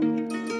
Música